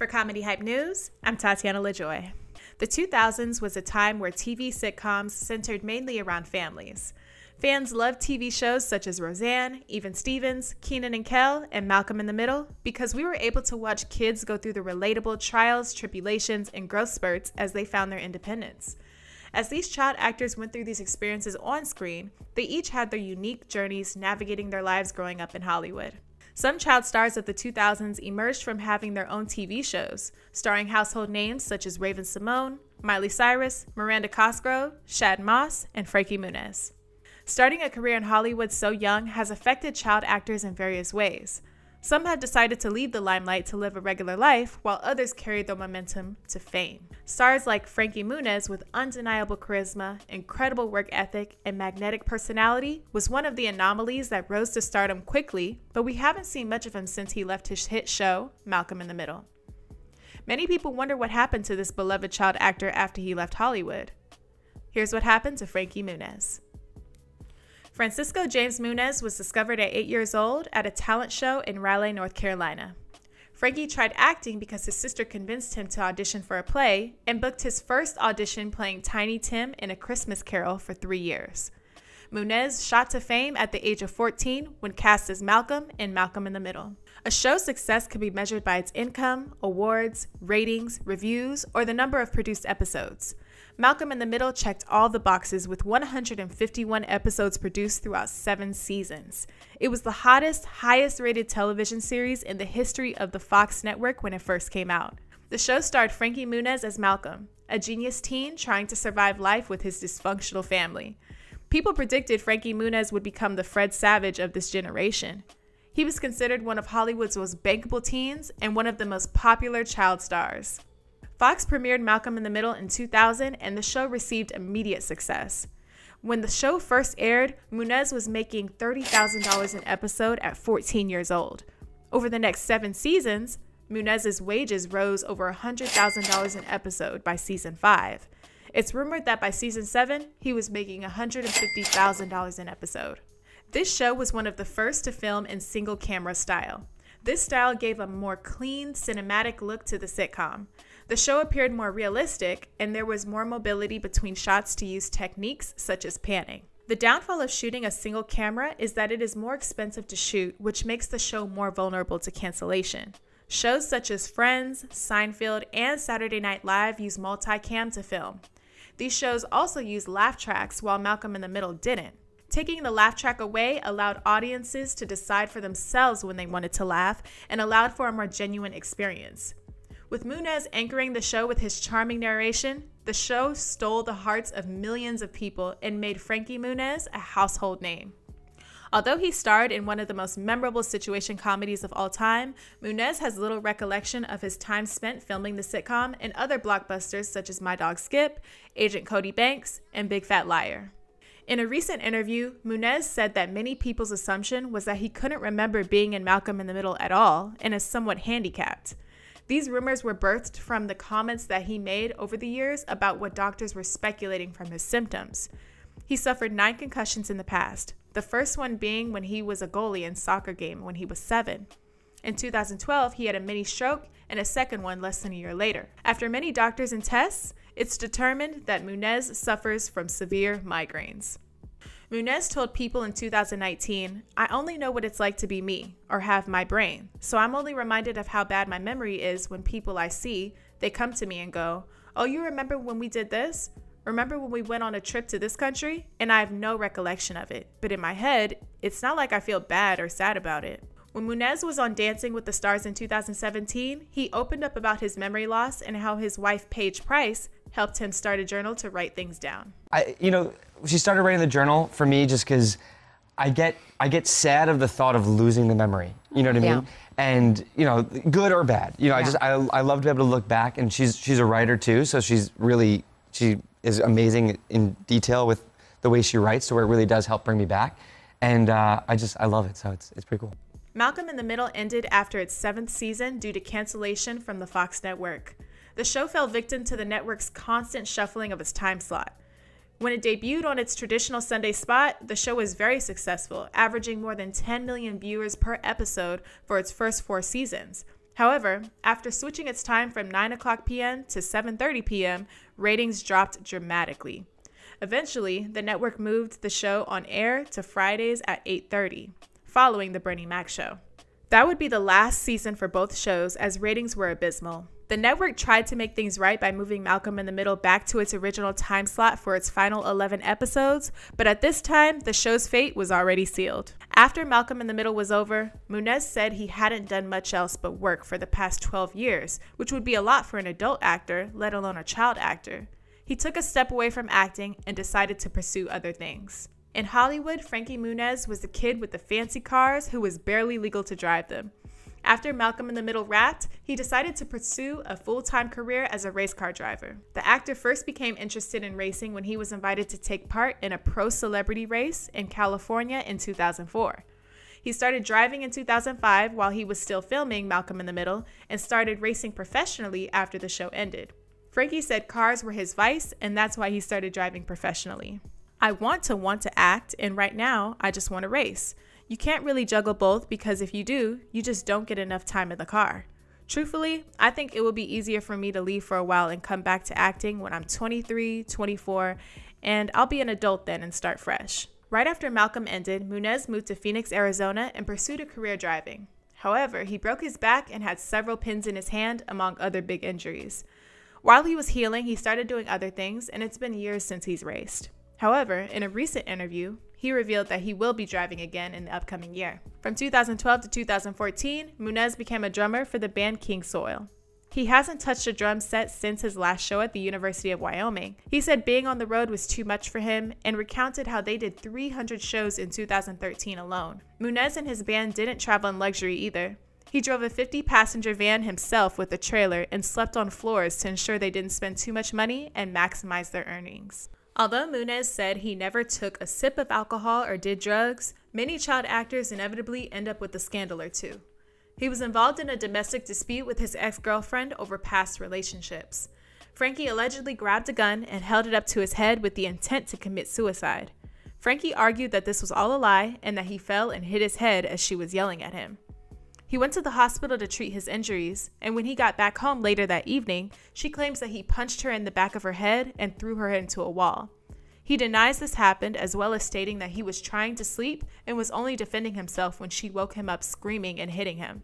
For Comedy Hype News, I'm Tatiana LaJoy. The 2000s was a time where TV sitcoms centered mainly around families. Fans loved TV shows such as Roseanne, Even Stevens, Kenan and Kel, and Malcolm in the Middle because we were able to watch kids go through the relatable trials, tribulations, and growth spurts as they found their independence. As these child actors went through these experiences on screen, they each had their unique journeys navigating their lives growing up in Hollywood. Some child stars of the 2000s emerged from having their own TV shows, starring household names such as Raven-Symoné, Miley Cyrus, Miranda Cosgrove, Shad Moss, and Frankie Muniz. Starting a career in Hollywood so young has affected child actors in various ways. Some have decided to leave the limelight to live a regular life, while others carried their momentum to fame. Stars like Frankie Muniz, with undeniable charisma, incredible work ethic, and magnetic personality, was one of the anomalies that rose to stardom quickly, but we haven't seen much of him since he left his hit show, Malcolm in the Middle. Many people wonder what happened to this beloved child actor after he left Hollywood. Here's what happened to Frankie Muniz. Francisco James Muniz was discovered at eight years old at a talent show in Raleigh, North Carolina. Frankie tried acting because his sister convinced him to audition for a play and booked his first audition playing Tiny Tim in A Christmas Carol for three years. Muniz shot to fame at the age of 14 when cast as Malcolm in Malcolm in the Middle. A show's success can be measured by its income, awards, ratings, reviews, or the number of produced episodes. Malcolm in the Middle checked all the boxes with 151 episodes produced throughout seven seasons. It was the hottest, highest rated television series in the history of the Fox network when it first came out. The show starred Frankie Muniz as Malcolm, a genius teen trying to survive life with his dysfunctional family. People predicted Frankie Muniz would become the Fred Savage of this generation. He was considered one of Hollywood's most bankable teens and one of the most popular child stars. Fox premiered Malcolm in the Middle in 2000, and the show received immediate success. When the show first aired, Muniz was making $30,000 an episode at 14 years old. Over the next seven seasons, Muniz's wages rose over $100,000 an episode by season 5. It's rumored that by season 7, he was making $150,000 an episode. This show was one of the first to film in single camera style. This style gave a more clean, cinematic look to the sitcom. The show appeared more realistic, and there was more mobility between shots to use techniques such as panning. The downfall of shooting a single camera is that it is more expensive to shoot, which makes the show more vulnerable to cancellation. Shows such as Friends, Seinfeld, and Saturday Night Live use multicam to film. These shows also use laugh tracks, while Malcolm in the Middle didn't. Taking the laugh track away allowed audiences to decide for themselves when they wanted to laugh and allowed for a more genuine experience. With Muniz anchoring the show with his charming narration, the show stole the hearts of millions of people and made Frankie Muniz a household name. Although he starred in one of the most memorable situation comedies of all time, Muniz has little recollection of his time spent filming the sitcom and other blockbusters such as My Dog Skip, Agent Cody Banks, and Big Fat Liar. In a recent interview, Muniz said that many people's assumption was that he couldn't remember being in Malcolm in the Middle at all and is somewhat handicapped. These rumors were birthed from the comments that he made over the years about what doctors were speculating from his symptoms. He suffered nine concussions in the past, the first one being when he was a goalie in soccer game when he was seven. In 2012, he had a mini stroke and a second one less than a year later. After many doctors and tests, it's determined that Muniz suffers from severe migraines. Muniz told People in 2019, I only know what it's like to be me or have my brain. So I'm only reminded of how bad my memory is when people I see, they come to me and go, Oh, you remember when we did this? Remember when we went on a trip to this country? And I have no recollection of it. But in my head, it's not like I feel bad or sad about it. When Muniz was on Dancing with the Stars in 2017, he opened up about his memory loss and how his wife, Paige Price, helped him start a journal to write things down. I, you know, she started writing the journal for me just because I get I get sad of the thought of losing the memory. You know what I mean? Yeah. And you know, good or bad. You know, yeah. I just I, I love to be able to look back. And she's she's a writer too, so she's really she is amazing in detail with the way she writes, so where it really does help bring me back. And uh, I just I love it, so it's it's pretty cool. Malcolm in the Middle ended after its seventh season due to cancellation from the Fox network. The show fell victim to the network's constant shuffling of its time slot. When it debuted on its traditional Sunday spot, the show was very successful, averaging more than 10 million viewers per episode for its first four seasons. However, after switching its time from 9 o'clock p.m. to 7:30 p.m., ratings dropped dramatically. Eventually, the network moved the show on air to Fridays at 8:30, following the Bernie Mac show. That would be the last season for both shows as ratings were abysmal. The network tried to make things right by moving Malcolm in the Middle back to its original time slot for its final 11 episodes, but at this time, the show's fate was already sealed. After Malcolm in the Middle was over, Muniz said he hadn't done much else but work for the past 12 years, which would be a lot for an adult actor, let alone a child actor. He took a step away from acting and decided to pursue other things. In Hollywood, Frankie Muniz was the kid with the fancy cars who was barely legal to drive them. After Malcolm in the Middle wrapped, he decided to pursue a full time career as a race car driver. The actor first became interested in racing when he was invited to take part in a pro celebrity race in California in 2004. He started driving in 2005 while he was still filming Malcolm in the Middle and started racing professionally after the show ended. Frankie said cars were his vice, and that's why he started driving professionally. I want to want to act, and right now, I just want to race. You can't really juggle both because if you do, you just don't get enough time in the car. Truthfully, I think it will be easier for me to leave for a while and come back to acting when I'm 23, 24, and I'll be an adult then and start fresh. Right after Malcolm ended, Muniz moved to Phoenix, Arizona and pursued a career driving. However, he broke his back and had several pins in his hand, among other big injuries. While he was healing, he started doing other things, and it's been years since he's raced. However, in a recent interview, he revealed that he will be driving again in the upcoming year. From 2012 to 2014, Muniz became a drummer for the band Kingsfoil. He hasn't touched a drum set since his last show at the University of Wyoming. He said being on the road was too much for him and recounted how they did 300 shows in 2013 alone. Muniz and his band didn't travel in luxury either. He drove a 50 passenger van himself with a trailer and slept on floors to ensure they didn't spend too much money and maximize their earnings. Although Muniz said he never took a sip of alcohol or did drugs, many child actors inevitably end up with a scandal or two. He was involved in a domestic dispute with his ex girlfriend over past relationships. Frankie allegedly grabbed a gun and held it up to his head with the intent to commit suicide. Frankie argued that this was all a lie and that he fell and hit his head as she was yelling at him. He went to the hospital to treat his injuries, and when he got back home later that evening, she claims that he punched her in the back of her head and threw her into a wall. He denies this happened, as well as stating that he was trying to sleep and was only defending himself when she woke him up screaming and hitting him.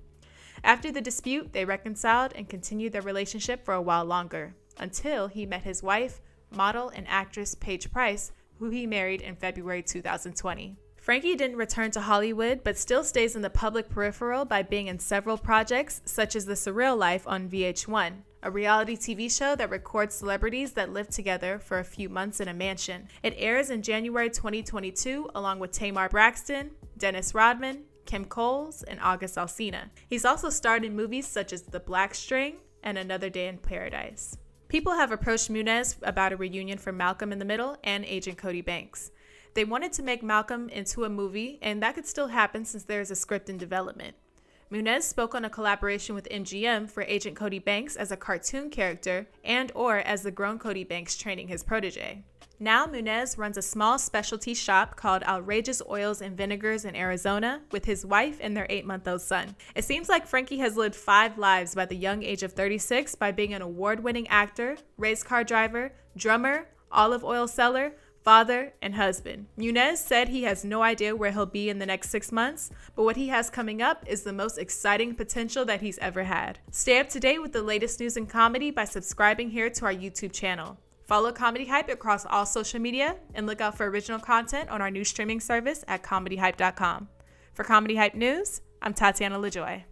After the dispute, they reconciled and continued their relationship for a while longer, until he met his wife, model and actress Paige Price, who he married in February 2020. Frankie didn't return to Hollywood, but still stays in the public peripheral by being in several projects, such as The Surreal Life on VH1, a reality TV show that records celebrities that live together for a few months in a mansion. It airs in January 2022 along with Tamar Braxton, Dennis Rodman, Kim Coles, and August Alsina. He's also starred in movies such as The Black String and Another Day in Paradise. People have approached Muniz about a reunion for Malcolm in the Middle and Agent Cody Banks. They wanted to make Malcolm into a movie, and that could still happen since there is a script in development. Muniz spoke on a collaboration with MGM for Agent Cody Banks as a cartoon character and or as the grown Cody Banks training his protege. Now Muniz runs a small specialty shop called Outrageous Oils and Vinegars in Arizona with his wife and their 8-month-old son. It seems like Frankie has lived 5 lives by the young age of 36 by being an award-winning actor, race car driver, drummer, olive oil seller, father, and husband. Muniz said he has no idea where he'll be in the next six months, but what he has coming up is the most exciting potential that he's ever had. Stay up to date with the latest news and comedy by subscribing here to our YouTube channel. Follow Comedy Hype across all social media and look out for original content on our new streaming service at comedyhype.com. For Comedy Hype News, I'm Tatiana LaJoy.